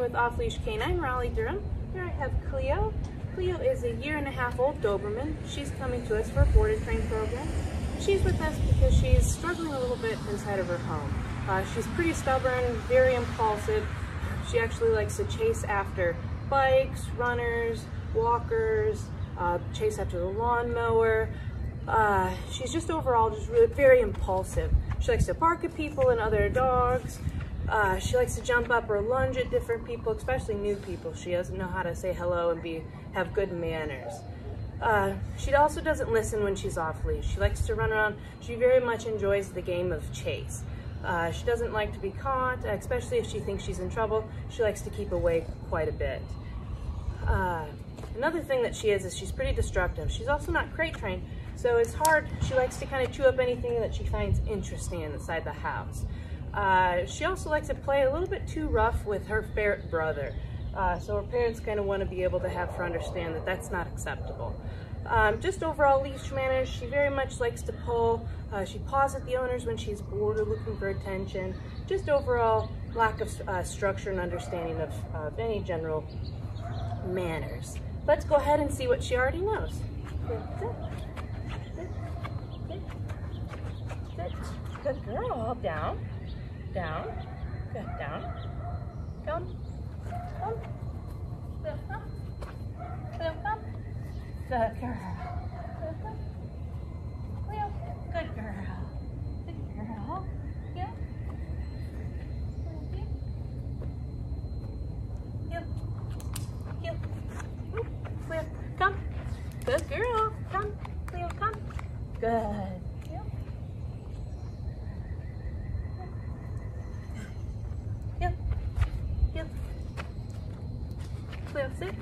Stephanie with Off Leash Canine, Raleigh, Durham. Here I have Cleo. Cleo is a year and a half old Doberman. She's coming to us for a board and train program. She's with us because she's struggling a little bit inside of her home. Uh, she's pretty stubborn, very impulsive. She actually likes to chase after bikes, runners, walkers, uh, chase after the lawnmower. Uh, she's just overall just really very impulsive. She likes to bark at people and other dogs. Uh, she likes to jump up or lunge at different people, especially new people. She doesn't know how to say hello and be have good manners. Uh, she also doesn't listen when she's off leash. She likes to run around. She very much enjoys the game of chase. Uh, she doesn't like to be caught, especially if she thinks she's in trouble. She likes to keep away quite a bit. Uh, another thing that she is, is she's pretty destructive. She's also not crate trained, so it's hard. She likes to kind of chew up anything that she finds interesting inside the house. Uh, she also likes to play a little bit too rough with her ferret brother. Uh, so her parents kind of want to be able to have her understand that that's not acceptable. Um, just overall leash manners, she very much likes to pull. Uh, she paws at the owners when she's bored or looking for attention. Just overall lack of uh, structure and understanding of, of any general manners. Let's go ahead and see what she already knows. Sit, sit, sit, sit. Good girl, down down, good, down, down, down, lift up, lift up, good girl, lift up, Cleo, good girl, good girl, yeah, Heel, heel, Cleo, come, good girl, come, Cleo, come, good. Sit.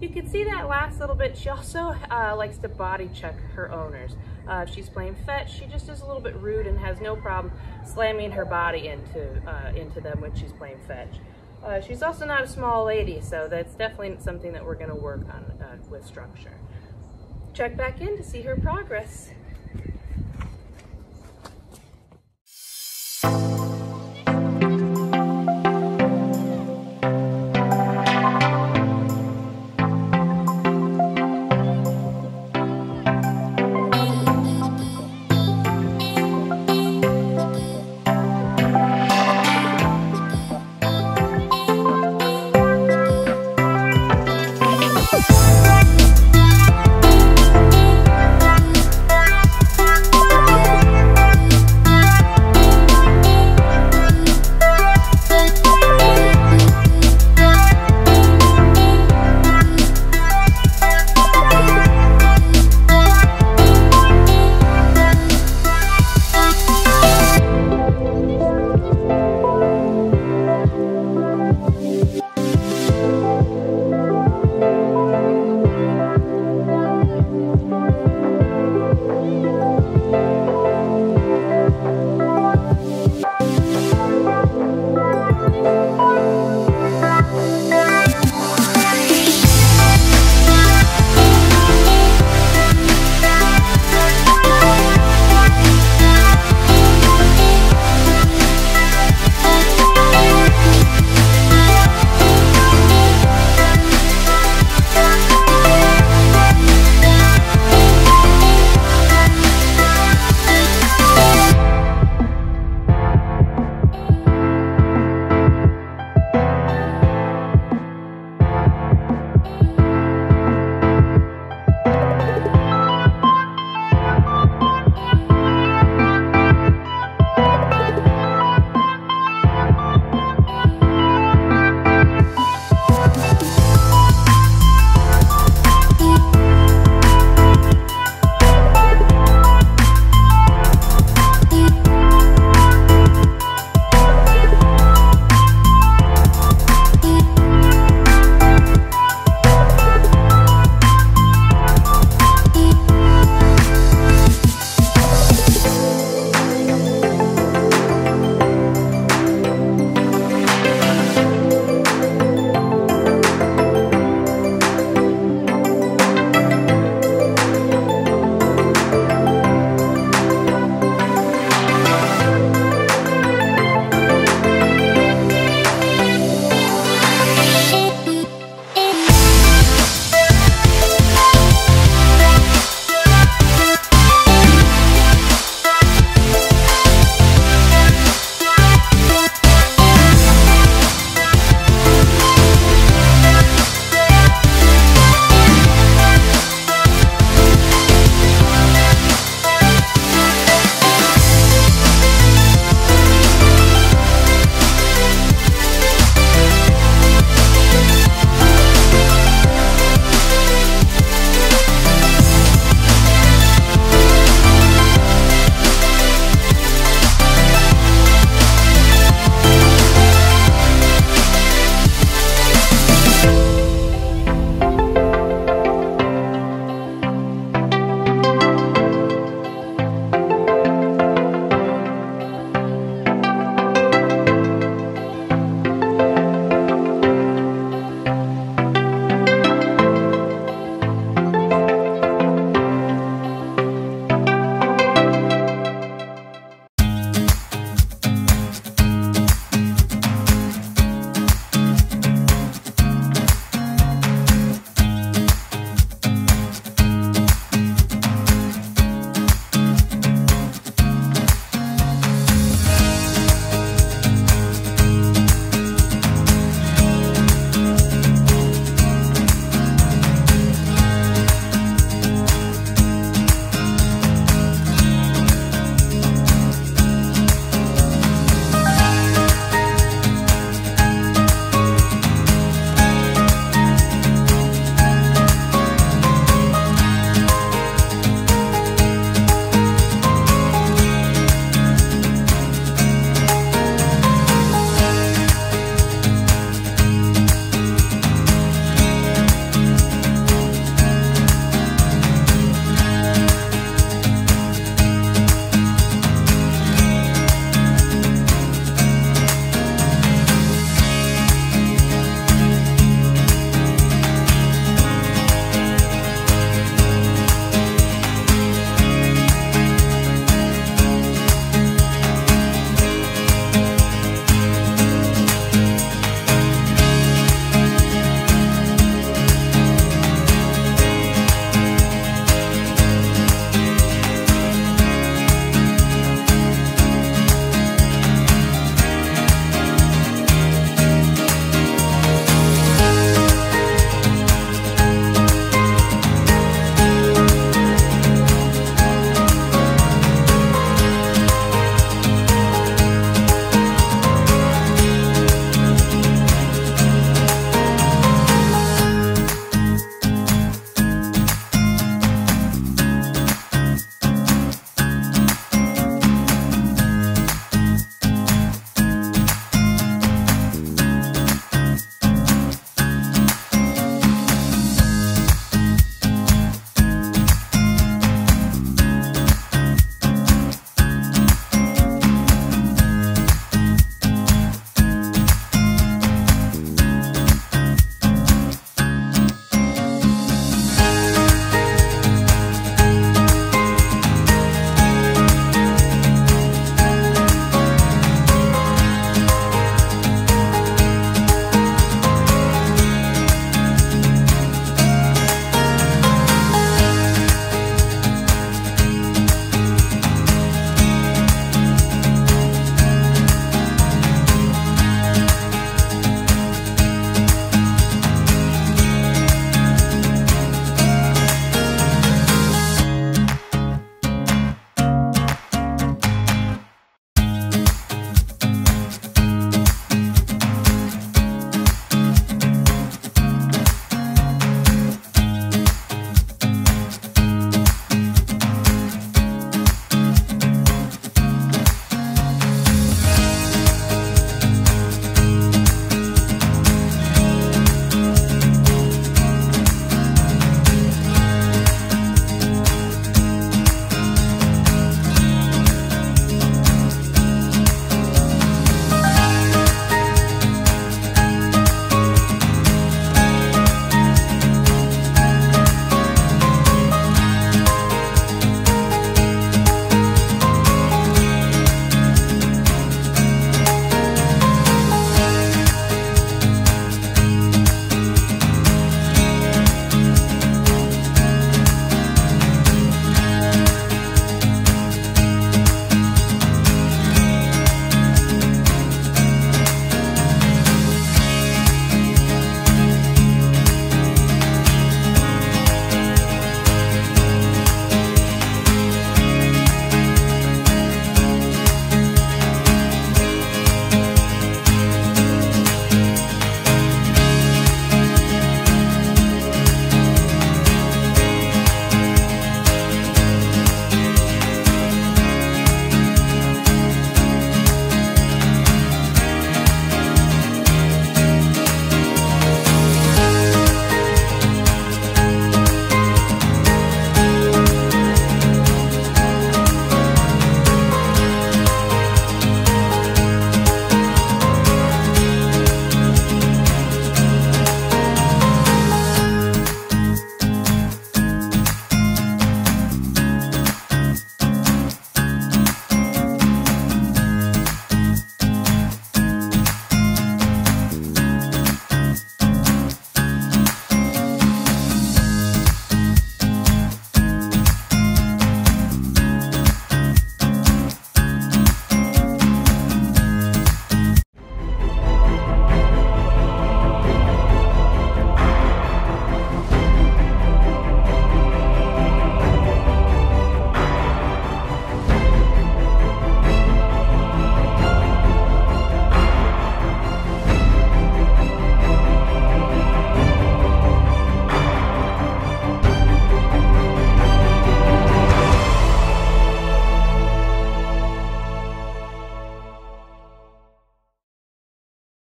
You can see that last little bit, she also uh, likes to body check her owners. Uh, she's playing fetch, she just is a little bit rude and has no problem slamming her body into, uh, into them when she's playing fetch. Uh, she's also not a small lady, so that's definitely something that we're gonna work on uh, with structure. Check back in to see her progress.